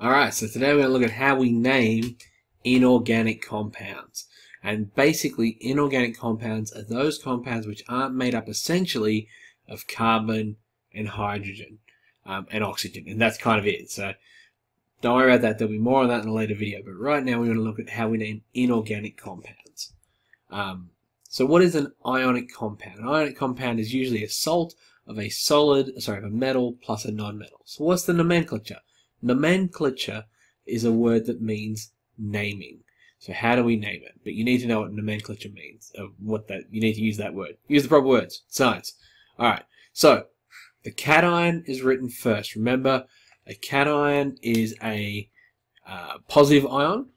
Alright, so today we're going to look at how we name inorganic compounds. And basically, inorganic compounds are those compounds which aren't made up essentially of carbon and hydrogen um, and oxygen. And that's kind of it. So don't worry about that. There'll be more on that in a later video. But right now, we're going to look at how we name inorganic compounds. Um, so what is an ionic compound? An ionic compound is usually a salt of a solid, sorry, of a metal plus a non-metal. So what's the nomenclature? Nomenclature is a word that means naming. So how do we name it? But you need to know what nomenclature means. Uh, what that you need to use that word. Use the proper words. Science. All right. So the cation is written first. Remember, a cation is a uh, positive ion,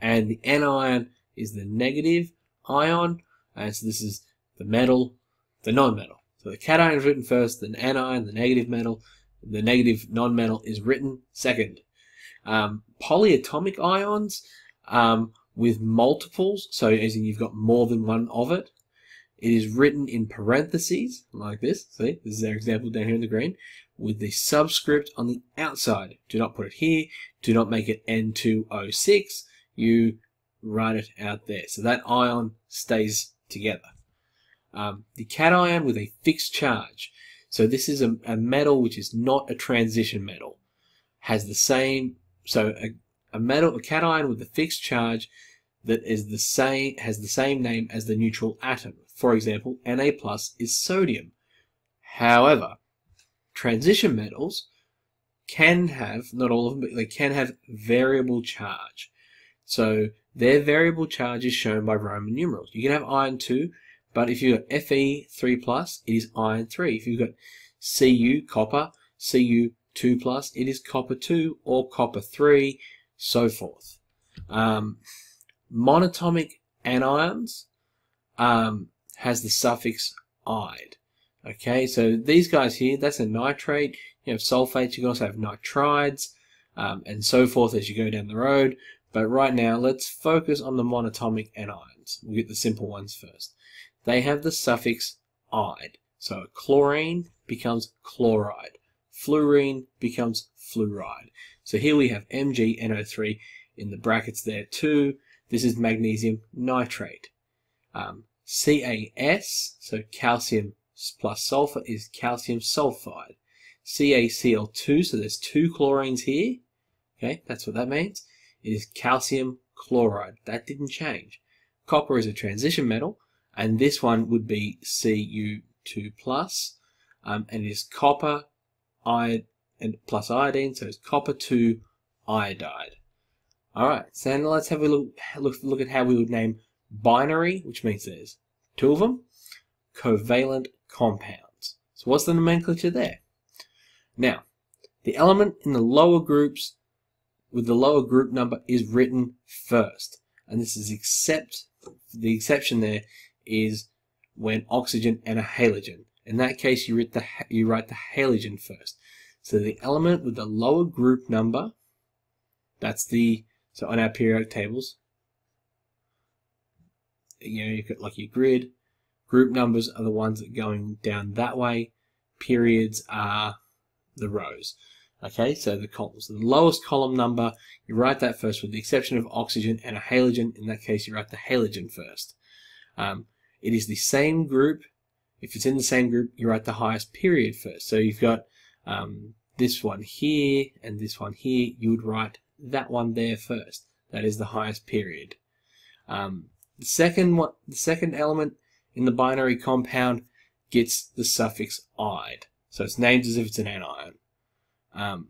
and the anion is the negative ion. And so this is the metal, the non-metal. So the cation is written first, then anion, the negative metal, the negative non-metal is written second. Um, polyatomic ions um, with multiples, so as in you've got more than one of it, it is written in parentheses, like this. See, this is our example down here in the green, with the subscript on the outside. Do not put it here. Do not make it N2O6. You write it out there. So that ion stays together. Um, the cation with a fixed charge. So this is a, a metal which is not a transition metal. Has the same, so a, a metal, a cation with a fixed charge that is the same, has the same name as the neutral atom. For example, Na plus is sodium. However, transition metals can have, not all of them, but they can have variable charge. So their variable charge is shown by Roman numerals. You can have iron 2, but if you've got Fe3+, plus, it is iron 3. If you've got Cu, copper, Cu2+, plus, it is copper 2 or copper 3, so forth. Um, monatomic anions um, has the suffix "-ide". Okay, so these guys here, that's a nitrate. You have sulfates, you can also have nitrides, um, and so forth as you go down the road. But right now, let's focus on the monatomic We'll get the simple ones first they have the suffix "-ide". So chlorine becomes chloride. Fluorine becomes fluoride. So here we have MgNO3 in the brackets there too. This is magnesium nitrate. Um, CaS, so calcium plus sulfur, is calcium sulfide. CaCl2, so there's two chlorines here. Okay, that's what that means. It is calcium chloride. That didn't change. Copper is a transition metal, and this one would be Cu2 plus, um, and it is copper iod and plus iodine, so it's copper 2 iodide. All right, so now let's have a look, look, look at how we would name binary, which means there's two of them, covalent compounds. So what's the nomenclature there? Now, the element in the lower groups with the lower group number is written first. And this is except, the exception there is when oxygen and a halogen. In that case, you write the, you write the halogen first. So the element with the lower group number, that's the, so on our periodic tables, you know, you've got like your grid, group numbers are the ones that are going down that way, periods are the rows. Okay, so the columns. The lowest column number, you write that first with the exception of oxygen and a halogen. In that case, you write the halogen first. Um, it is the same group. If it's in the same group, you write the highest period first. So you've got um, this one here and this one here. You would write that one there first. That is the highest period. Um, the second one, the second element in the binary compound gets the suffix "-ide", so it's named as if it's an anion. Um,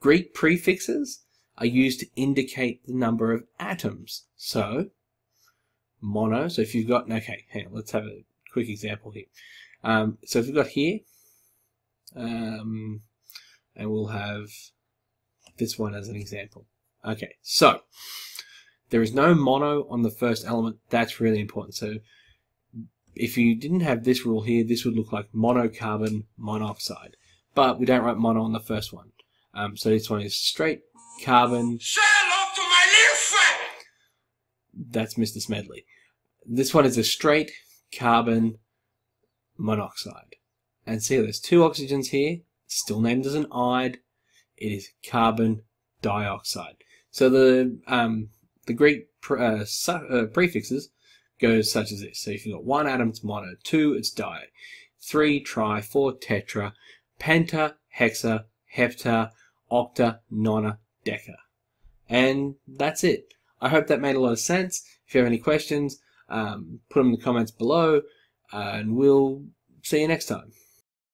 Greek prefixes are used to indicate the number of atoms. So mono. So if you've got, okay, on, let's have a quick example here. Um, so if we've got here, um, and we'll have this one as an example. Okay, so there is no mono on the first element. That's really important. So if you didn't have this rule here, this would look like monocarbon monoxide. But we don't write mono on the first one. Um, so this one is straight carbon. Say hello to my little friend! that's Mr. Smedley. This one is a straight carbon monoxide. And see, there's two oxygens here, still named as an ide. It is carbon dioxide. So the um, the Greek pre- uh, su- uh, prefixes goes such as this. So if you've got one atom, it's mono. Two, it's di. Three, tri. Four, tetra. Penta, hexa, hepta, octa, nona, deca. And that's it. I hope that made a lot of sense. If you have any questions, um, put them in the comments below, uh, and we'll see you next time.